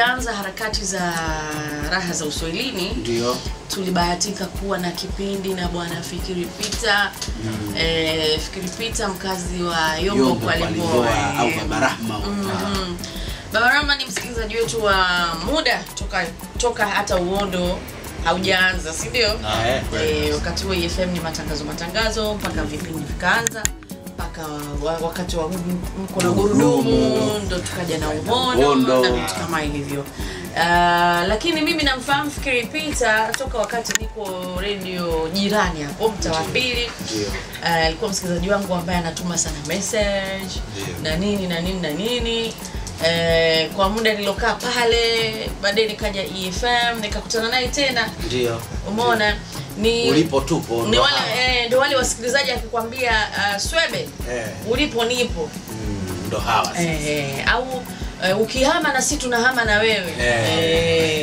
Ah, harakati za raha za uswahilini Ndio. tulibahatika kuwa na kipindi na bwana Fikiri Pita mm. eh, Fikiri Pita mkazi wa Yombo Yombo kwa kwa Liboa, Liboa au eh. Baba Rahma. Mhm. Baba Rahma ni msikilizaji wetu wa muda toka toka hata uondo haujaanza, si ndio? Eh, Eh, wakati huo EFM ni matangazo matangazo mpaka vipindi vikaanza wakati wa mko na gurudumu. Ndo tukaja na uhondo na vitu kama hivyo. Uh, lakini mimi namfahamu Fikiri pita toka wakati niko redio jirani hapo mtaa wa pili. alikuwa Uh, alikuwa msikilizaji wangu ambaye anatuma sana message na nini na nini na nini. Eh, kwa muda nilokaa pale baadaye nikaja EFM nikakutana naye tena. Ndio. umeona ni Ulipo tupo. ni wale eh, ndio wale wasikilizaji akikwambia uh, swebe Eh. ulipo nipo Mm, Ndo hawa. sasa. eh, au eh, ukihama na sisi tunahama na wewe Eh.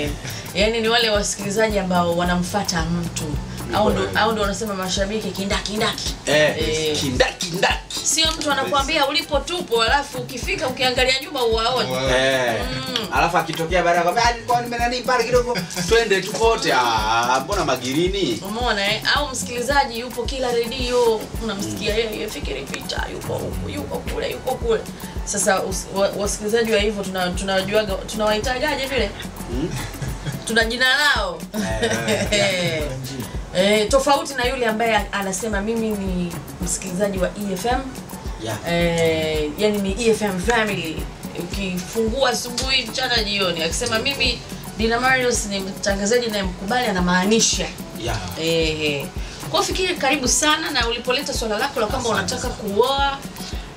eh, yani ni wale wasikilizaji ambao wanamfata mtu au ndo, au wanasema mashabiki kindakindaki Eh, Eh. kindakindaki sio mtu anakuambia ulipo tupo alafu ukifika ukiangalia nyuma uwaone Eh. Alafu akitokea baada "Ah, nimenani pale kidogo. Twende tukote. Ah, mbona magirini? umeona eh? au msikilizaji yupo kila redio unamsikia yeye fikiri picha yuko huku yuko kule yuko kule. Sasa wasikilizaji wa hivyo tuna- tunawajuaga tunawaitagaje vile? Tuna jina lao eh, tofauti na yule ambaye anasema mimi ni msikilizaji wa EFM Yeah. eh, yani ni EFM family. Ukifungua asubuhi mchana jioni akisema mimi Dina Marius ni mtangazaji nayemkubali anamaanisha. Yeah. Eh, kwa fikiri karibu sana na ulipoleta swala lako la kwamba unataka kuoa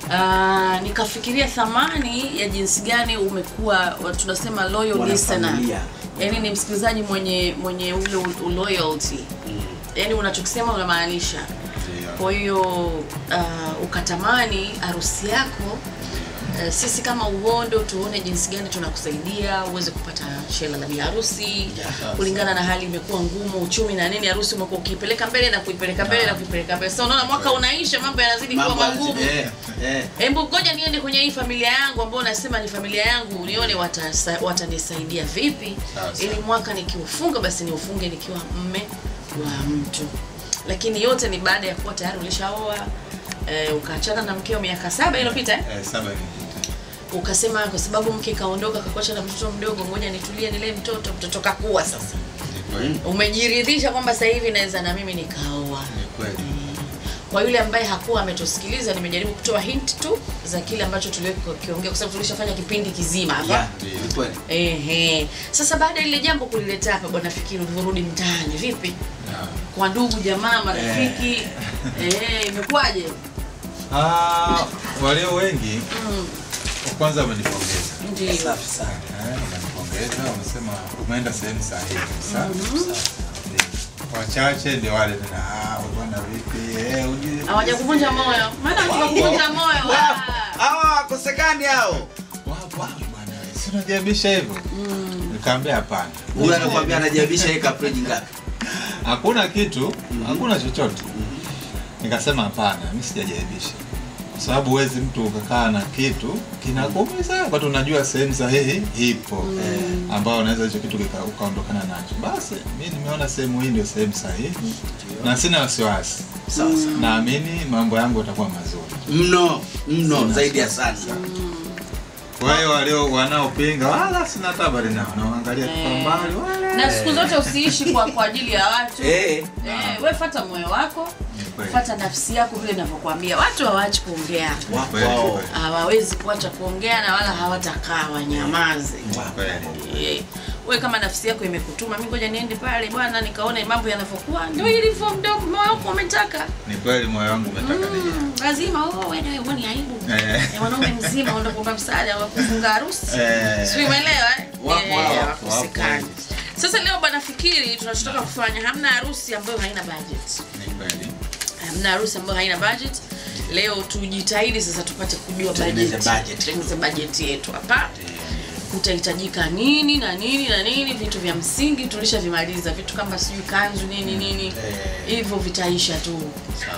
uh, nikafikiria thamani ya jinsi gani umekuwa tunasema loyal listener yaani ni msikilizaji mwenye mwenye ule loyalty. Loyalty yaani unachokisema unamaanisha. Kwa hiyo uh, ukatamani harusi yako uh, sisi kama uondo tuone jinsi gani tunakusaidia uweze kupata shela la biharusi kulingana na hali imekuwa ngumu uchumi na nini harusi umekuwa ukiipeleka mbele na kuipeleka mbele na kuipeleka mbele. Sasa unaona mwaka unaisha mambo yanazidi kuwa magumu. eh, eh. hebu ngoja niende kwenye hii familia yangu ambao nasema ni familia yangu nione watanisaidia watanisaidia vipi? Sawa, sawa. ili mwaka nikiufunga basi niufunge nikiwa mme wa mtu lakini yote ni baada ya kuwa tayari ulishaoa eh, ukaachana na mkeo miaka saba iliyopita eh? Eh, saba iliyopita ukasema kwa sababu mke kaondoka kakuacha na mtoto mdogo ngoja nitulie nilee mtoto mtoto kakuwa sasa umejiridhisha kwamba sasa hivi naweza na mimi nikaoa. Kwa yule ambaye hakuwa ametusikiliza nimejaribu kutoa hint tu za kile ambacho tulikiongea kwa sababu tulishafanya kipindi kizima hapa Yeah. yeah. Ehe. Sasa baada ya lile jambo kulileta hapa bwana Fikiri, ulivyorudi mtaani vipi Yeah. kwa ndugu jamaa marafiki eh, imekuwaje? Ah, walio wengi Mm, kwanza wamenipongeza. Ndio. Safi sana. Eh, wamenipongeza, wamesema umeenda sehemu sahihi. Safi. Wachache ndio wale tena ah, bwana vipi? Eh, ujue. Hawajakuvunja moyo, maana wakikuvunja moyo ah. Hawa wakosekani hao. Wapo wapi bwana? Si unajiambisha hivyo? Nikamwambia hapana. Huyu anakuambia anajiabisha yeye kapreji ngapi? Hakuna kitu, hakuna chochote. Nikasema hapana, mimi sijajaribisha. Kwa sababu huwezi mtu ukakaa na kitu kinakuumiza wakati unajua sehemu sahihi ipo mm. eh, ambayo unaweza hicho kitu ukaondokana nacho. Basi mi nimeona sehemu hii ndio sehemu sahihi mm. na sina wasiwasi. sasa. Mm. Naamini mambo yangu yatakuwa mazuri. Mno, mno zaidi ya sana. Kwa hiyo walio wanaopinga wala sina tabari nao, naangalia tu kwa Eh. mbali wale. Na siku zote usiishi kwa kwa ajili ya watu Eh. eh, we fata moyo wako, fata nafsi yako vile ninavyokuambia. Watu hawaachi kuongea, kweli. hawawezi kuacha kuongea na wala hawatakaa wanyamaze. Kweli. Eh, we kama nafsi yako imekutuma mi ngoja niende pale bwana nikaone mambo yanavyokuwa ndio ilivyo mdogo moyo wako umetaka Ni kweli moyo wangu umetaka nije. Mm, lazima oh, wewe nawe uone aibu Eh. Eh, mwanaume mzima unaenda msaada wa kufunga harusi Eh. Sio umeelewa eh? Wapo, Eh, wapo, wapo. Sasa leo bwana fikiri tunachotaka kufanya. Hamna harusi ambayo haina budget. Hamna harusi ambayo haina budget. Leo tujitahidi sasa tupate kujua Tutengeneze budget. yetu. Hapa kutahitajika nini na nini na nini vitu vya msingi tulishavimaliza vitu kama sijui kanzu nini nini. Hivyo vitaisha tu.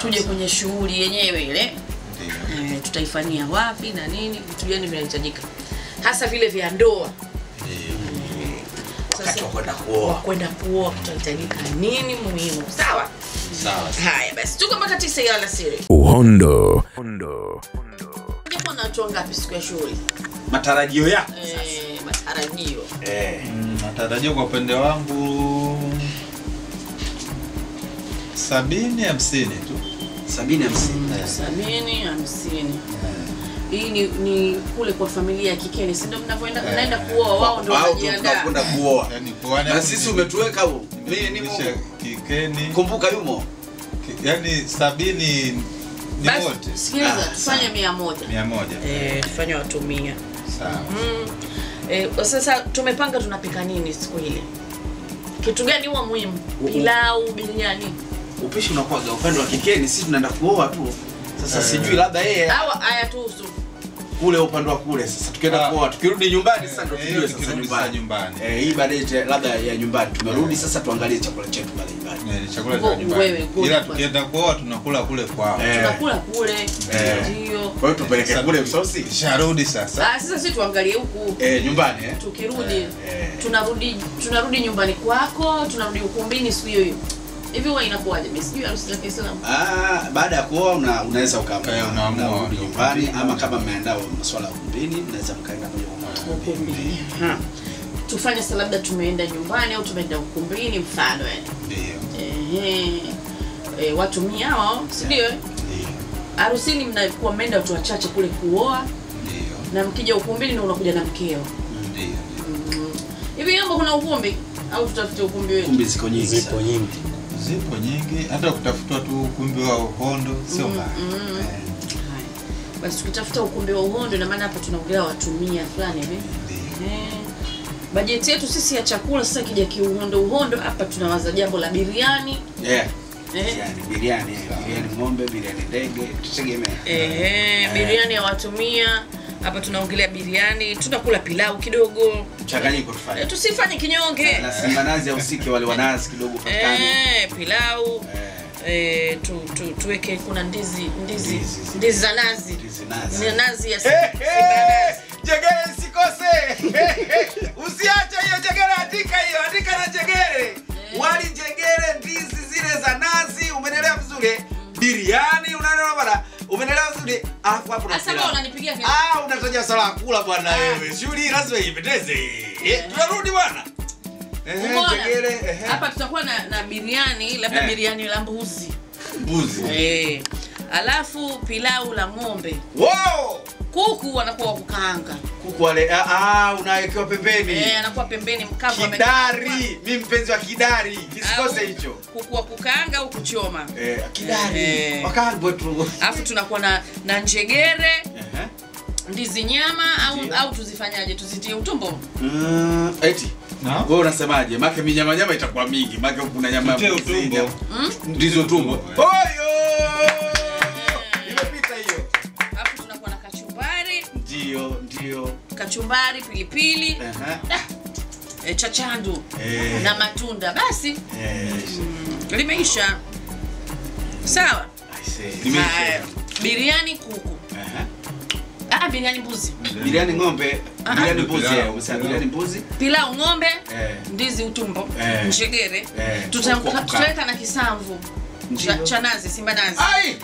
Tuje kwenye shughuli yenyewe ile. Eh, tutaifanyia wapi na nini vitu gani vinahitajika. Hasa vile vya ndoa wakati wa kwenda wa kuoa. kwenda kuoa kutahitajika nini muhimu? Sawa? Sawa. Haya basi tuko mpaka tisa ya alasiri. Uhondo. japo na watu wangapi siku ya shughuli? Matarajio yako eh, matarajio. Eh. matarajio kwa upande wangu sabini hamsini tu. sabini hamsini. Sabini hamsini hii ni, ni kule kwa familia ya kikeni si ndio mnavyoenda mnaenda kuoa wao ndio Wao ndio wanajiandaa. kwenda kuoa. Na sisi umetuweka huo mimi nimo kikeni. kumbuka yumo. Yani Yaani sabini ni wote. sikiliza Ah, tufanye mia moja. Mia moja. eh, tufanye watu mia. Sawa. mm. eh, sasa tumepanga tunapika nini siku ile? Kitu gani huwa muhimu? Pilau biriani upishi unakuwaga upande wa kikeni sisi tunaenda kuoa tu sasa sijui labda yeye au haya tuhusu kule upande wa kule sasa tukienda kwa tukirudi nyumbani sasa ndo Eh, tujue sasa tukirudi sasa nyumbani. Nyumbani. eh hii baadaye labda ya nyumbani. Tumerudi sasa tuangalie chakula chetu pale nyumbani. Eh, chakula cha nyumbani. Ila tukienda kwa tunakula kule kwao. Eh. tunakula kule. Eh. ndio. Kwa hiyo tupeleke kule msosi? Sharudi sasa. Ah, sasa sisi tuangalie huku. Eh nyumbani eh? Tukirudi. Tunarudi tunarudi nyumbani kwako tunarudi ukumbini siku hiyo hiyo hivi huwa inakuwaje mimi sijui harusi za Kiislamu Ah, baada ya kuoa una, unaweza ukaamua Eh, unaamua, nyumbani ama kama mmeandaa masuala ya ukumbini mnaweza mkaenda moja kwa moja ukumbini Ha. tufanye sasa labda tumeenda nyumbani au tumeenda ukumbini mfano yani Ndio. Ehe. E, watu mia hao si ndio Yeah. Ndio. harusini mnakuwa mmeenda watu wachache kule kuoa Ndio. na mkija ukumbini na unakuja na mkeo Ndio. Hivi Mm. Yambo kuna ukumbi au tutafute ukumbi wetu Ukumbi ziko nyingi Ziko nyingi Zipo nyingi, hata kutafuta tu ukumbi wa uhondo sio mbaya. mm. Eh, basi tukitafuta ukumbi wa uhondo na maana hapa tunaongelea watu mia fulani hivi Eh, bajeti yetu sisi ya chakula sasa kija kiuhondo uhondo hapa tunawaza jambo la biriani yeah. Eh. Biriani, biriani, ng'ombe, biriani ndege, tutegemea. eh, biriani ya watu mia hapa tunaongelea biriani tunakula pilau kidogo Mchanganyiko Eh, tufanye. tusifanye kinyonge Na simba nazi au wale wanazi kidogo patikane. Eh, pilau Eh, eh, tu, tu, tuweke kuna ndizi ndizi Ndizi. za nazi ndizi nazi. Nazi ya. Jegere sikose. Usiache hiyo jegere, andika hiyo, andika na jegere. Wali jegere, ndizi zile za nazi, umenelewa vizuri? Biriani, unaelewa bwana? Umenelewa vizuri? Alafu hapo na pilau. Ah, unataja sala kula bwana Ah. wewe. Shughuli lazima ipendeze. Eh, tunarudi bwana. Hapa tutakuwa na, na biriani labda Eh. biriani la mbuzi Mbuzi. eh. alafu pilau la ng'ombe Wow! kuku wanakuwa wakukaanga. Kuku wale ah, ah unawekewa pembeni. eh, anakuwa pembeni mkavu Kidari, mpenzi wa kidari, kisikose hicho. kuku wa kukaanga au kuchoma Eh, kidari. Eh. Wakangwe tu. alafu tunakuwa na, na njegere Ehe. Ndizi nyama au, yeah. au tuzifanyaje tuzitie utumbo Mm, eti. Wewe unasemaje? Make minyama nyama itakuwa mingi. Make kuna nyama ya utumbo. ndizi mm? Ndizo. Eh. Oyo! Imepita hiyo. hapo tunakuwa na kachumbari Ndio, ndio. kachumbari pilipili Ehe. e, chachandu Eh. na matunda basi Eh, limeisha sawa. Biriani kuku. Ah, biriani mbuzi. Biriani ng'ombe, biriani mbuzi, eh, umesema biriani mbuzi. pilau ng'ombe Eh. ndizi utumbo Eh. njegere. Tutaweka na kisamvu. Cha, nazi simba nazi. Ai!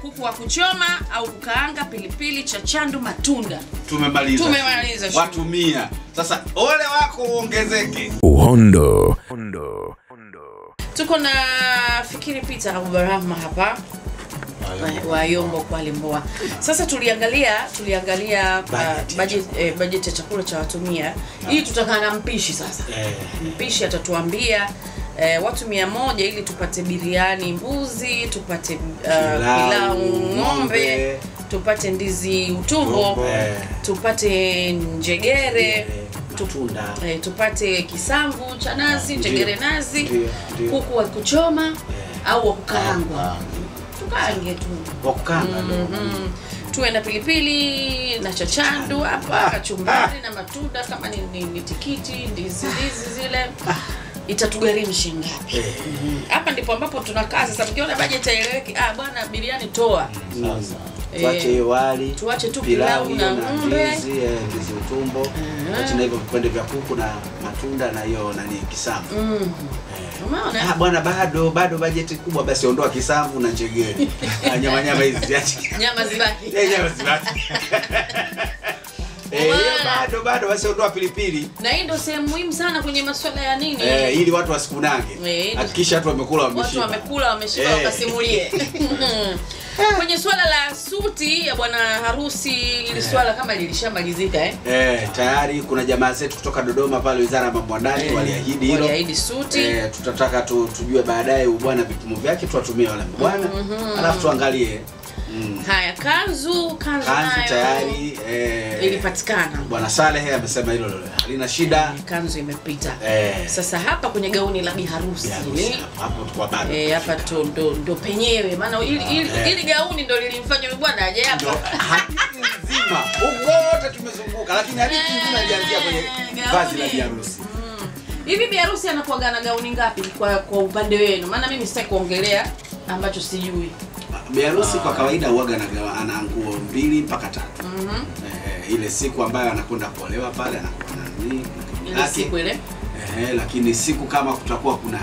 Kuku wa kuchoma au kukaanga pilipili cha chandu matunda. Tumemaliza. Tumemaliza watu mia. Sasa ole wako uongezeke. Uhondo. tuko na fikiri peter abubarahma hapa wa- yombo kwale mboa. Sasa tuliangalia tuliangalia Budget. uh, budget, eh, budget ya chakula cha watumia. Hii tutakaa na mpishi sasa. Mpishi atatuambia eh, watu mia moja ili tupate biriani mbuzi tupate uh, Pilau, uh, ng'ombe tupate ndizi utumbo. Eh. tupate njegere matunda. eh, tupate kisamvu cha nazi njegere nazi kuku wa kuchoma au wa kukaangwa tukaange tu. Wakukanga Mhm. tuwe na pilipili na chachandu hapa kachumbari na matunda kama ni, ni, ni tikiti ndizi ndizi zile. Itatugharimu shilingi ngapi Mhm. hapa ndipo ambapo tunakaa sasa mkiona bajeti haieleweki ah bwana biriani toa tuache hiyo wali tuache tu pilau na ng'ombe. ndizi eh, ndizi utumbo tuache na hivyo vipande vya kuku na matunda na hiyo nani kisamvu Mm. eh. Umeona? Ah, bwana bado bado bajeti kubwa basi ondoa kisamvu na njegere Ah, nyama nyama hizi ziache Nyama zibaki. Eh, nyama zibaki. Eh, bado bado basi ondoa pilipili Na hii ndio sehemu muhimu sana kwenye masuala ya nini? eh, ili watu wasikunange Hakikisha hakikisha watu wamekula watu wamekula wameshiba hey. wakasimulie kwenye swala la suti ya bwana harusi ili swala kama lilishamalizika eh? Eh, tayari kuna jamaa zetu kutoka Dodoma pale Wizara ya Mambo ya Ndani Eh, waliahidi hilo. waliahidi suti. Eh, tutataka tu, tujue baadaye ubwana bwana vipimo vyake tuwatumie wale bwana alafu tuangalie mm. haya kanzu kanzu, kanzu nayo tayari eh, ilipatikana. Bwana Saleh amesema hilo halina shida. kanzu imepita. Eh, sasa hapa kwenye gauni la biharusi hapo kwa bado. Eh, hapa to ndo, ndo penyewe. Maana ili, ili, eh. ili gauni ndo lilimfanya yule bwana aje hapa. Nzima. Wote tumezunguka, lakini hadithi nzima ilianzia kwenye Eh, vazi la biharusi. hivi biharusi anakuwaga na gauni ngapi kwa kwa upande wenu? Maana mimi sitaki kuongelea ambacho sijui Biharusi kwa kawaida huaga na ana nguo mbili mpaka tatu. Mhm. Eh, ile siku ambayo anakwenda kuolewa pale anakuwa na nini lake. siku ile? Eh, lakini siku kama kutakuwa kuna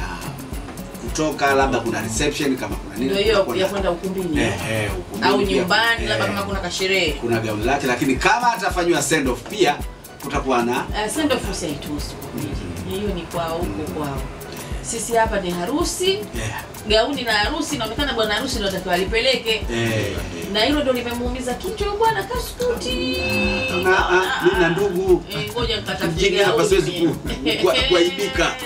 kutoka labda kuna reception kama kuna nini ndio hiyo ya kwenda ukumbini. Eh, eh, ukumbini au nyumbani Eh, labda kama kuna kasherehe. kuna gauni lake lakini kama atafanywa send off pia kutakuwa na uh, send off usiituhusu hiyo ni kwa huko kwao sisi hapa ni harusi. Yeah. gauni na harusi inaonekana bwana harusi ndio atakiwa alipeleke. Yeah. na hilo ndo limemuumiza kichwa bwana kasukuti na, ah, mimi na ndugu. Eh, ngoja nikatafute Mjini hapa siwezi ku- ku- kuaibika.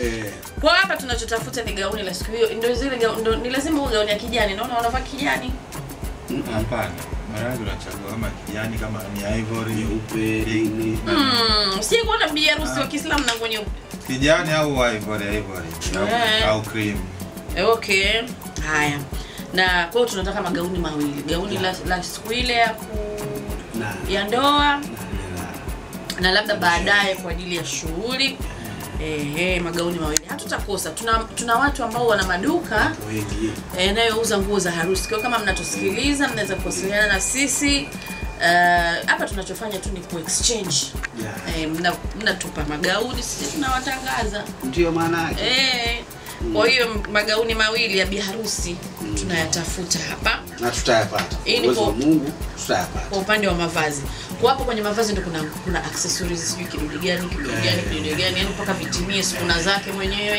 Eh, eh? kwa hapa tunachotafuta ni gauni la siku hiyo. Ndio zile ndio ni lazima gauni ya kijani. Naona wanavaa kijani. Hapana, marangi unachagua kama kijani, kama ni ivory, nyeupe nini mm, si kuona bi harusi wa Kiislamu na nguo nyeupe kijani au ivory ivory au, Eh. au cream. Eh, okay. Haya. Na kwa tunataka magauni mawili. Gauni la, la siku ile ya ku na. ya ndoa. Na- na labda baadaye kwa ajili ya shughuli. Ehe, magauni mawili. Hatutakosa. Tuna, tuna watu ambao wana maduka wengi. Eh, yanayouza nguo za harusi. Kwa kama mnatusikiliza, mnaweza kuwasiliana na sisi Eh, hapa. tunachofanya tu ni kuexchange yeah. eh, mna- mnatupa magauni, sisi tunawatangaza ndio maana yake eh. Kwa hiyo magauni mawili ya biharusi mm. tunayatafuta hapa na tutayapata kwa- Mungu tutayapata kwa upande wa mavazi. Kwa hapo kwenye mavazi ndo kuna kuna accessories sijui kidudu gani kidudu gani kidudu gani, yani mpaka vitimie sukuna zake mwenyewe.